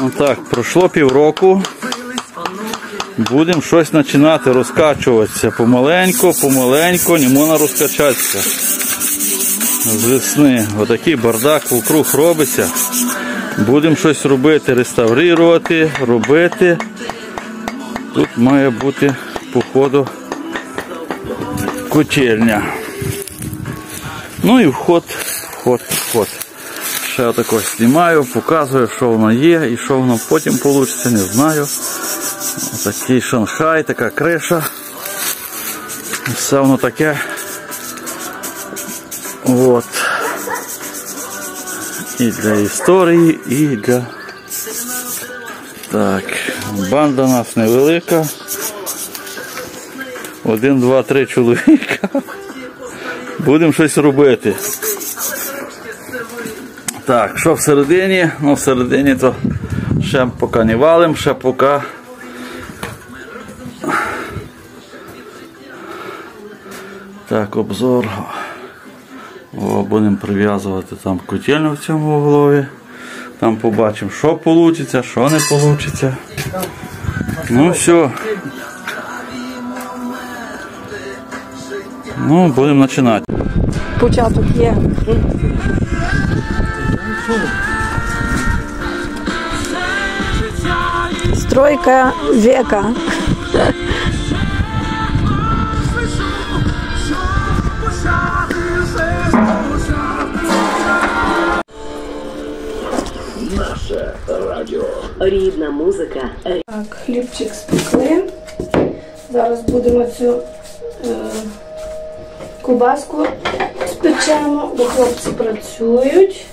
Ну так, пройшло півроку. Будемо щось починати розкачуватися помаленько, помаленько, не можна розкачатися. З весни. Отакий бардак вокруг робиться. Будемо щось робити, реставрувати, робити. Тут має бути, походу, котельня. Ну і вход, вход, вход. Ще отако знімаю, показую, що воно є і що воно потім вийде, не знаю. Такий Шанхай, така криша. Все воно таке. От. І для історії, і для... Так, банда у нас невелика. Один, два, три чоловіка. Будемо щось робити. Так, що всередині? Ну, всередині то ще поки не валим, ще поки. Так, обзор. Будемо прив'язувати там котельну в цьому углові. Там побачимо, що вийде, що не вийде. Ну все. Ну, будемо починати. Початок є. Стройка века. Рідна музика, Так, хлібчик спекли. Зараз будемо цю е, кубаску спечемо, бо хлопці працюють.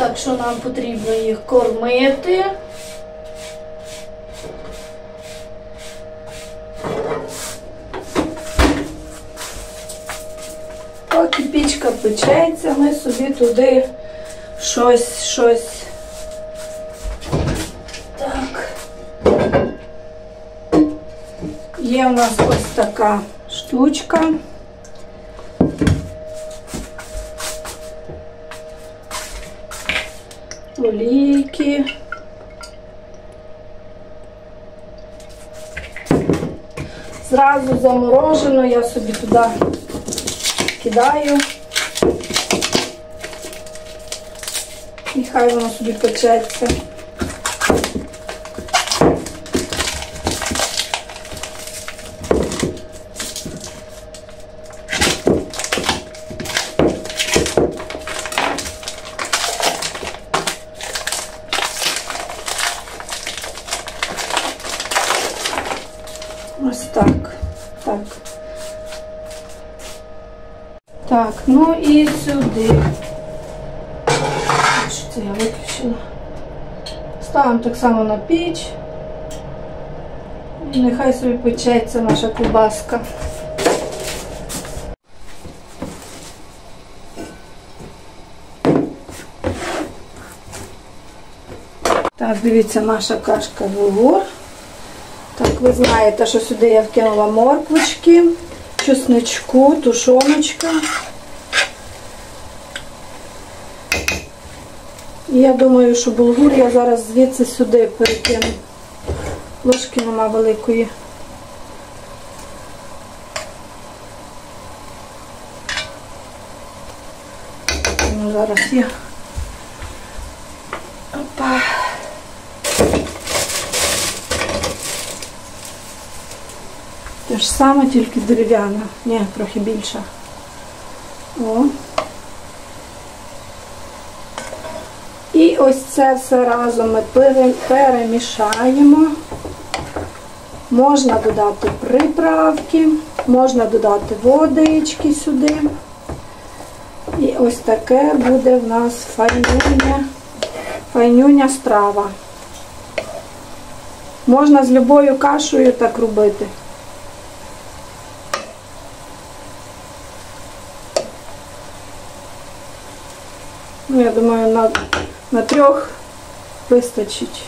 Так що нам потрібно їх кормити. Поки пічка печеться, ми собі туди щось, щось. Так. Є в нас ось така штучка. Олійки. Зразу заморожено, я собі туди кидаю. І хай воно собі печеться. Ось так. Так. Так, ну і сюди. Це я виключила? Ставимо так само на піч. І нехай собі печеться наша кубаска. Так, дивіться, наша кашка вугор. Ви знаєте, що сюди я вкинула морквочки, чесничку, тушоночка. І я думаю, що булгур я зараз звідси сюди перекину. Ложки нема великої. Ну, зараз я. Ж саме, тільки дерев'яна. Ні, трохи більша. О. І ось це все разом ми перемішаємо. Можна додати приправки, можна додати водички сюди. І ось таке буде в нас файнюня, файнюня страва. Можна з любою кашею так робити. Ну, я думаю, на, на трьох вистачить.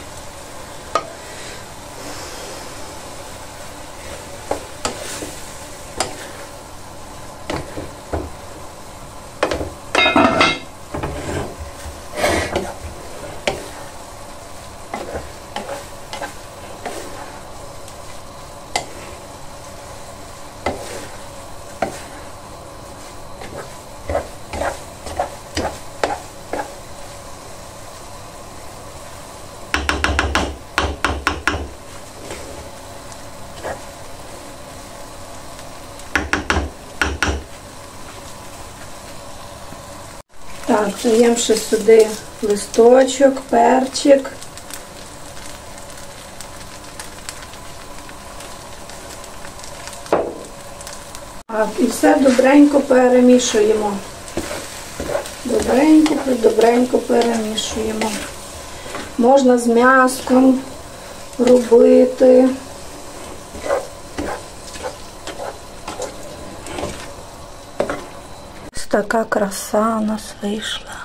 Так, даємо ще сюди листочок, перчик. Так, і все добренько перемішуємо. Добренько, добренько перемішуємо. Можна з м'яском робити. Ось така краса у нас вийшла.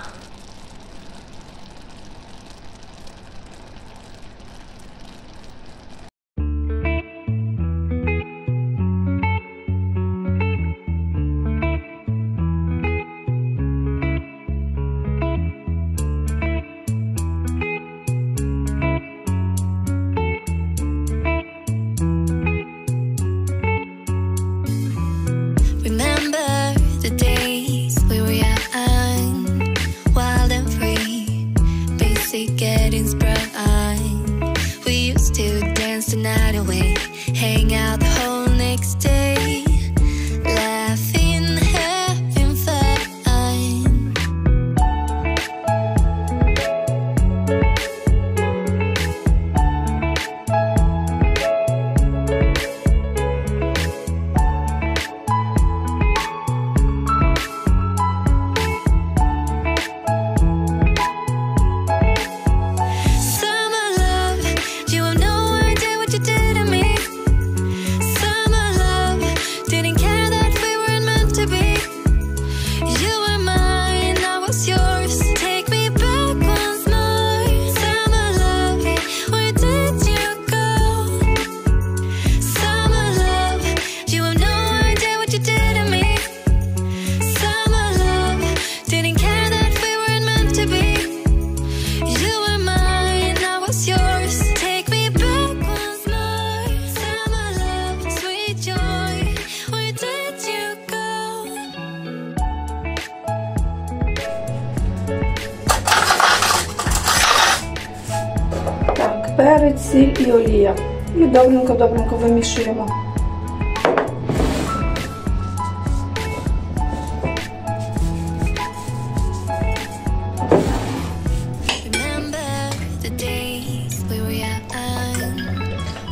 Добренько-добренько вимішуємо.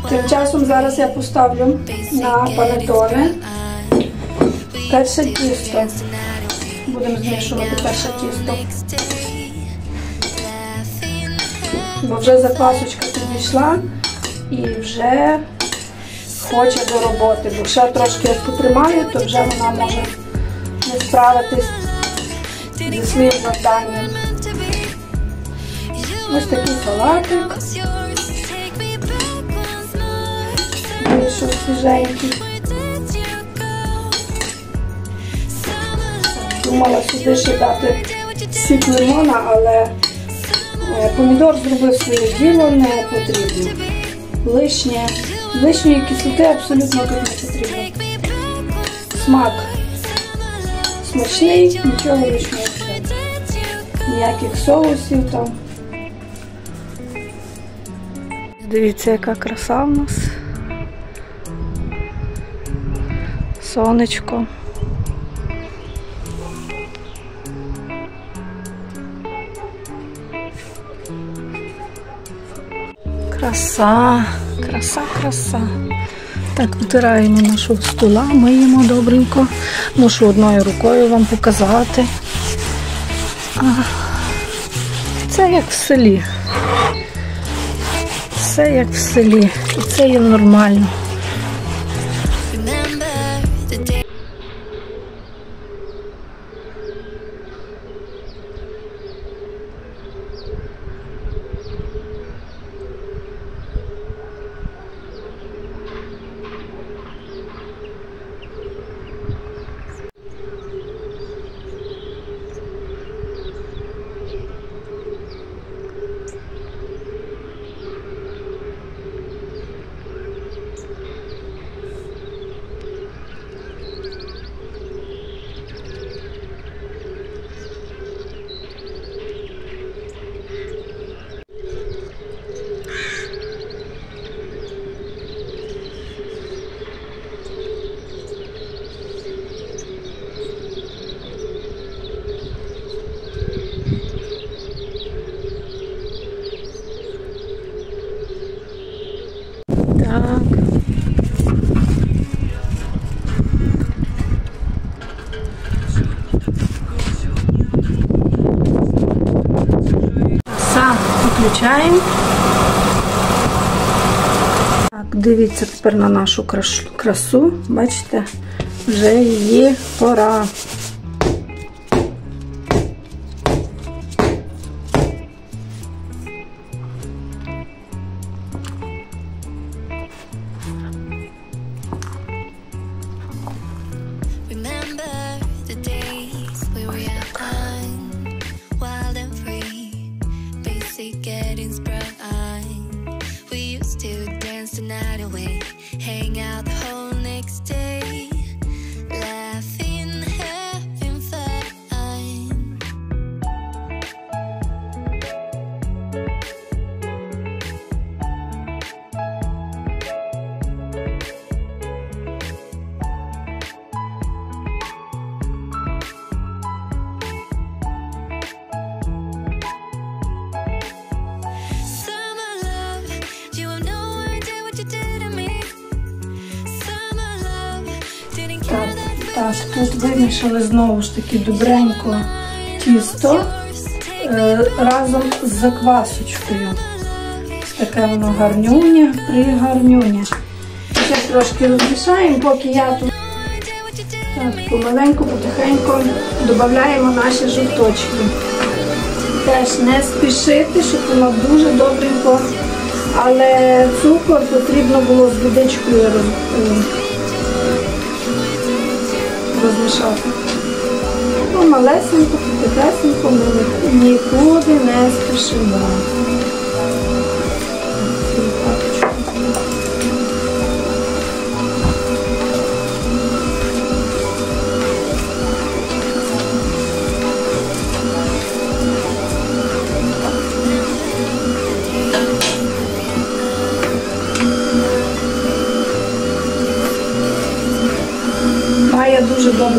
Тим часом зараз я поставлю на панетони перше тісто. Будемо змішувати перше тісто. Бо вже заквасочка підійшла і вже хоче до роботи. Бо ще трошки як потримаю, то вже вона може не справитись зі своїм завданням. Ось такий салатик, вийшов свіженький. Думала сюди ще дати сік лимона, але е, помідор зробив своє діло, не потрібно. Лишнє, лишньої кислоти абсолютно тут не потрібно. Смак смачний, нічого лишнього. Ніяких соусів там. Дивіться, яка краса в нас. Сонечко. Краса, краса, краса. Так, витираємо нашого стола, миємо добренько. Мушу одною рукою вам показати. Це як в селі. Все як в селі. І це є нормально. Включаємо. Так, дивіться тепер на нашу красу. Бачите, вже її пора. Так, тут вимішали знову ж таки добренько тісто е, разом з заквасочкою. Таке воно гарнюня, пригарнюня. Ще трошки розмішаємо, поки я тут так, помаленьку, потихеньку додаємо наші жовточки. Теж не спішити, щоб воно дуже добренько, але цукор потрібно було з водичкою роз- е, розмішати. Ну, малесенько, потихесенько, ми нікуди не спішимо.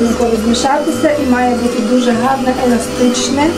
Дуже змішатися і має бути дуже гарне, еластичне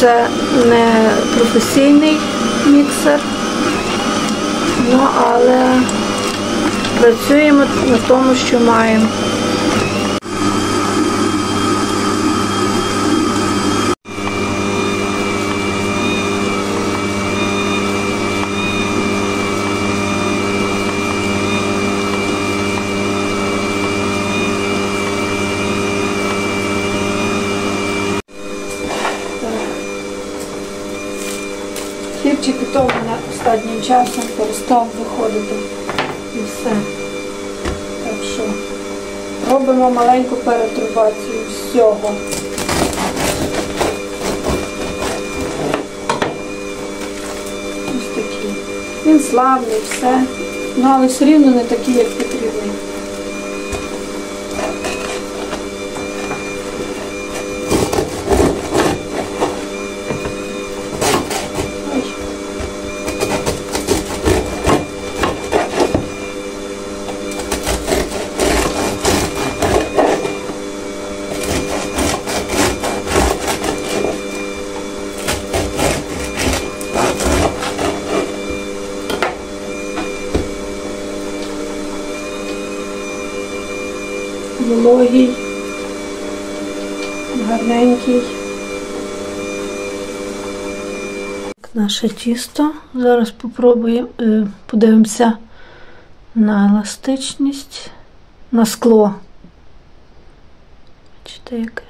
це не професійний міксер, ну але працюємо на тому, що маємо. Часом перестав виходити. І все. Так що робимо маленьку перетрубацію всього. Ось такий. Він славний, все. Ну, але все рівно не такий, як Наше тісто. Зараз попробуємо, е, подивимося на еластичність, на скло. Бачите, яке?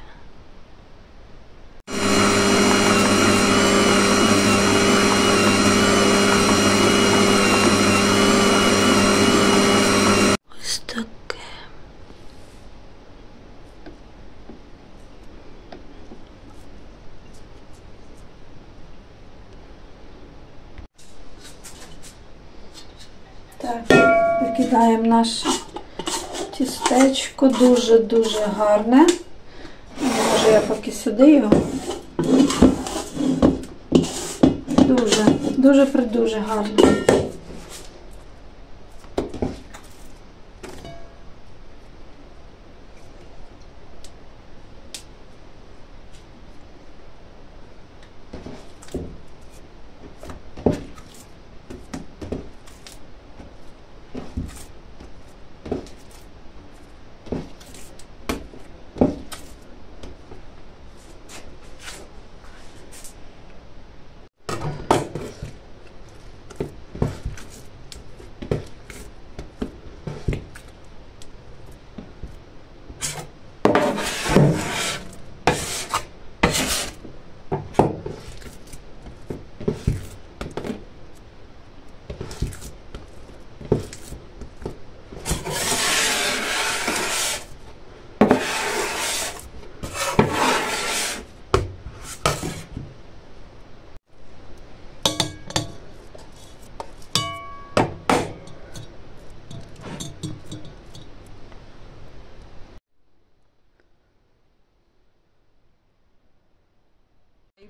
Ось таке. Викладаємо наше тістечко дуже-дуже гарне. Може я поки сюди його. Дуже, дуже придуже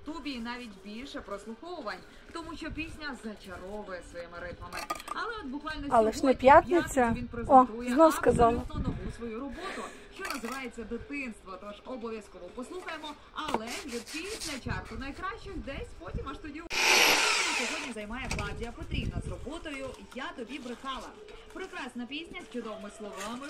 Ютубі і навіть більше прослуховувань, тому що пісня зачаровує своїми ритмами. Але от буквально Але ж не сьогодні, п'ятниця. він О, презентує знов сказала. абсолютно нову свою роботу, що називається дитинство. Тож обов'язково послухаємо. Але вже після чарту найкращих десь потім аж тоді. Сьогодні займає Клавдія Петрівна з роботою Я тобі брехала. Прекрасна пісня з чудовими словами.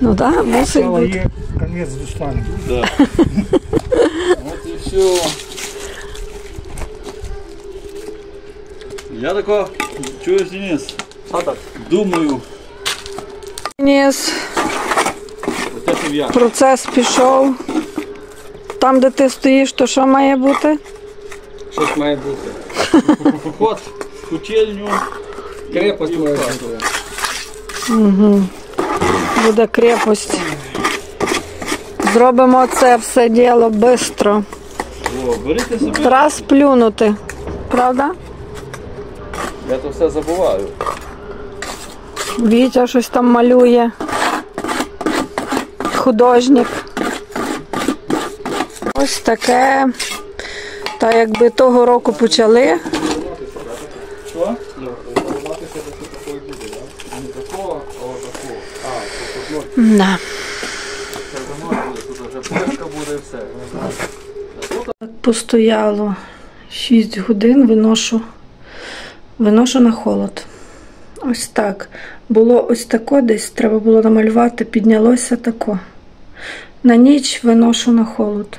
Ну так, да, мусить бути. з устами. Да. От і все. Я тако, чуєш, Денис? Думаю, Ніс, оце це я. процес пішов. Там, де ти стоїш, то що має бути? Щось має бути. Вход в кучельню. Крепость хату. бути. Буде крепость. Зробимо це все діло швидко. Раз плюнути. Правда? Я то все забуваю. Вітя щось там малює. Художник. Ось таке. Та якби того року почали. Да. Постояло 6 годин, виношу, виношу на холод. Ось так. Було ось тако десь, треба було намалювати, піднялося тако. На ніч виношу на холод.